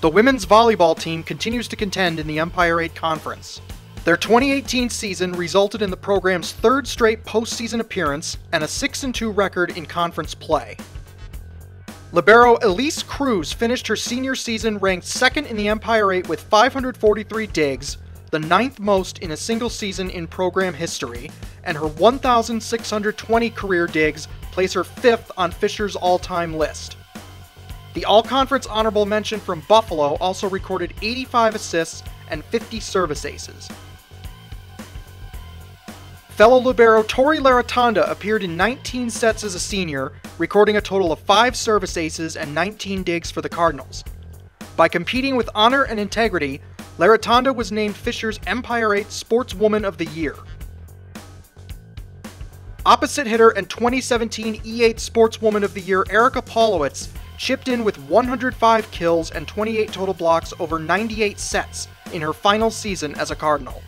The women's volleyball team continues to contend in the Empire 8 Conference. Their 2018 season resulted in the program's third straight postseason appearance and a 6 2 record in conference play. Libero Elise Cruz finished her senior season ranked second in the Empire 8 with 543 digs, the ninth most in a single season in program history, and her 1,620 career digs place her fifth on Fisher's all time list. The All Conference honorable mention from Buffalo also recorded 85 assists and 50 service aces. Fellow libero Tori Laratonda appeared in 19 sets as a senior, recording a total of 5 service aces and 19 digs for the Cardinals. By competing with honor and integrity, Laratonda was named Fisher's Empire 8 Sportswoman of the Year. Opposite hitter and 2017 E8 Sportswoman of the Year Erica Paulowitz chipped in with 105 kills and 28 total blocks over 98 sets in her final season as a Cardinal.